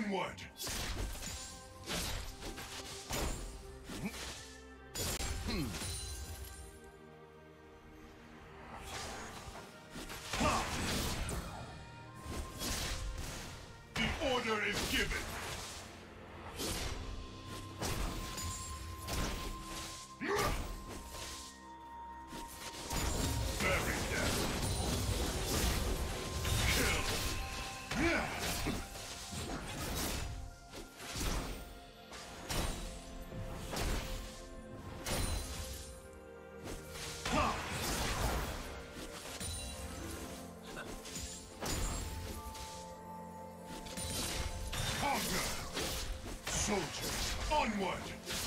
Onward! Hmm. The order is given. Soldiers, onward!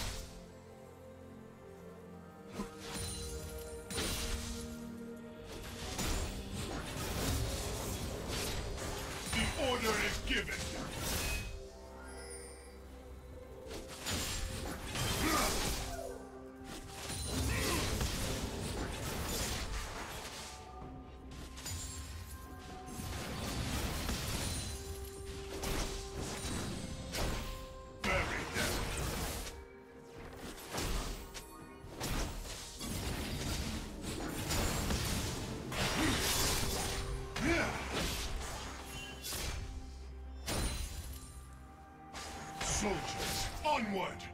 Onward!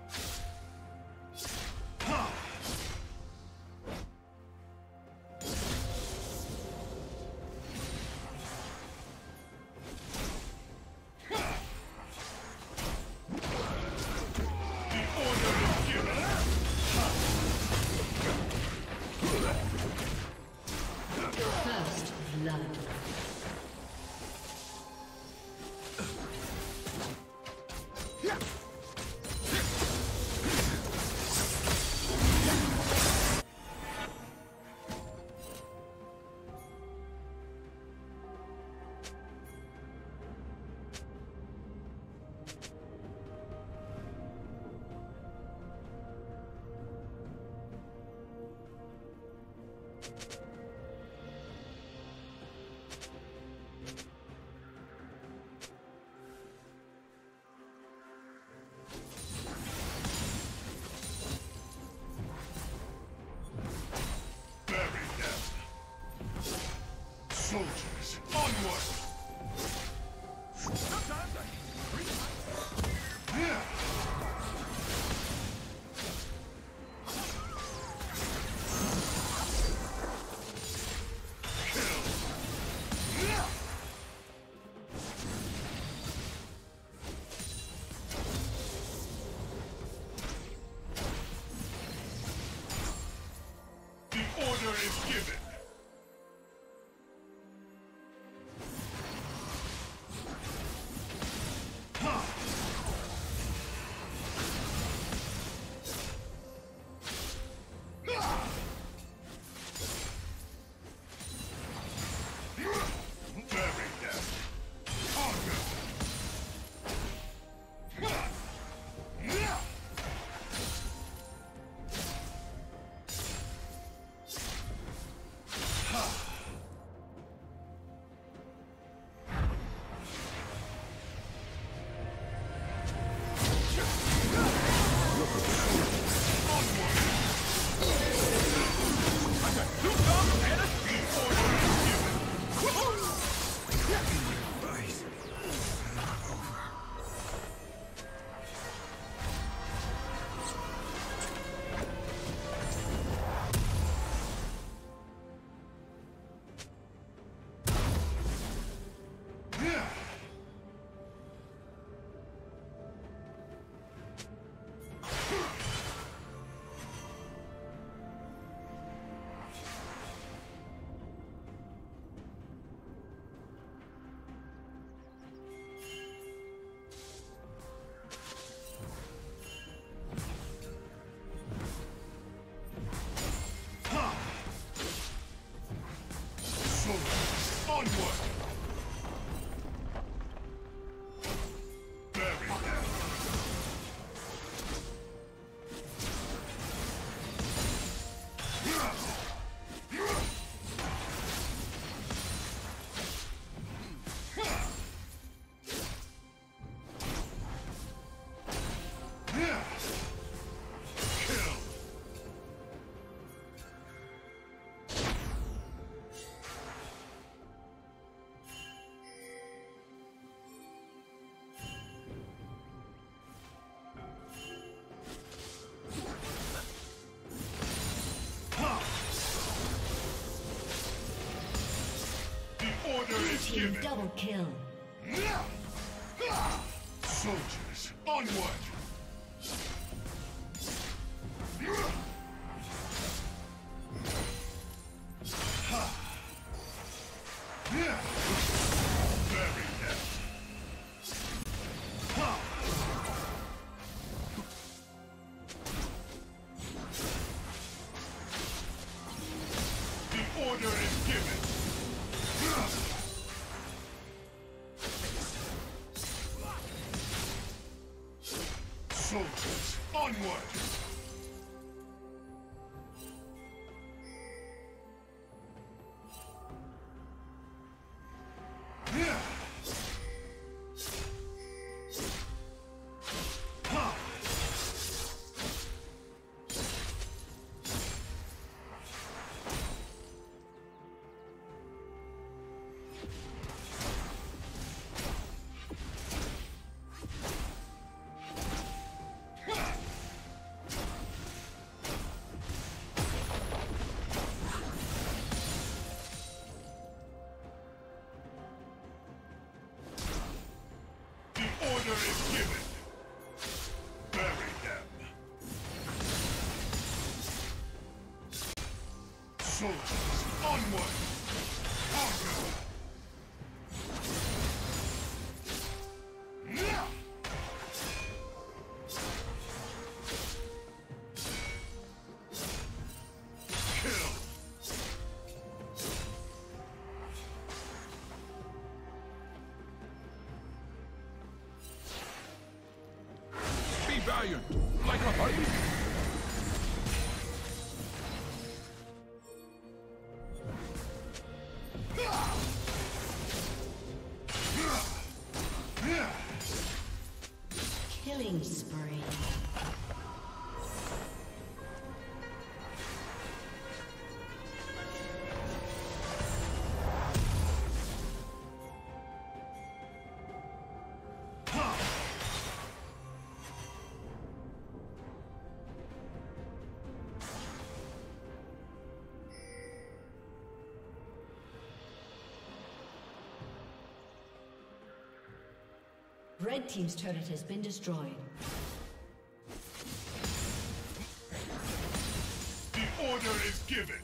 Given. double kill. Soldiers, onward! Soldiers, onward! Valiant, like a hunter. Red Team's turret has been destroyed. The order is given.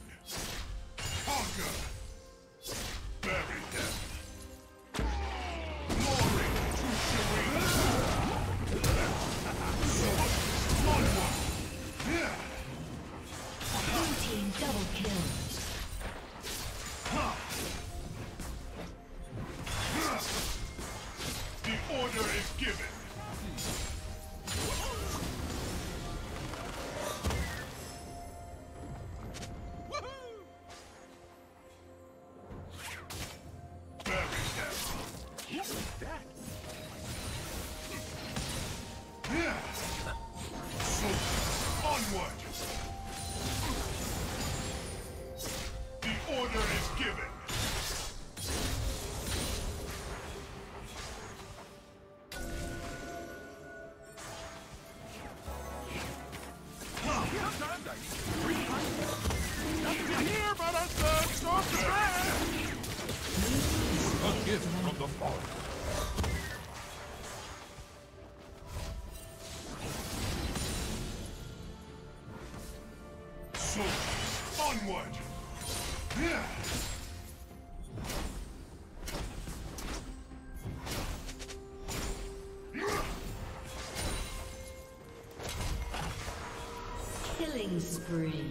Gift from the forest. Killing spree.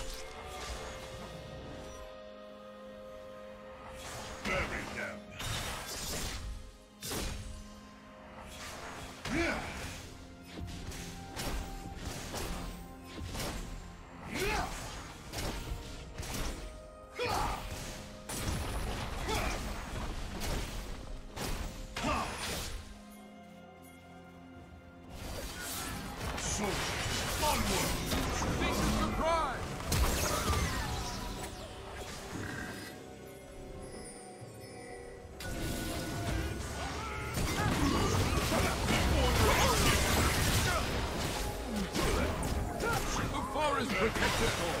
protect us all.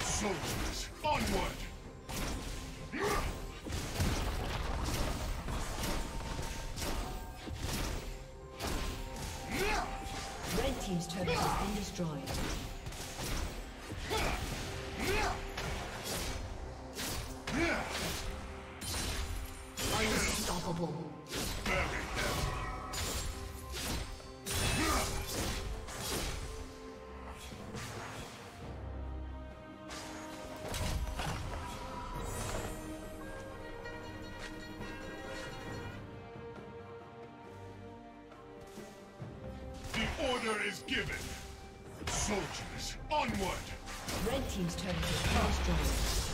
Soldiers, onward! Red team's turret has been destroyed. Unstoppable. Given! Soldiers, onward! Red team's turret has been destroyed.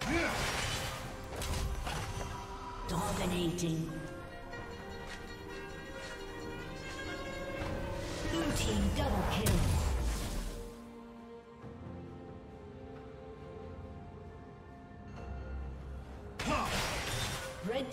Kill! Dominating.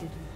des deux.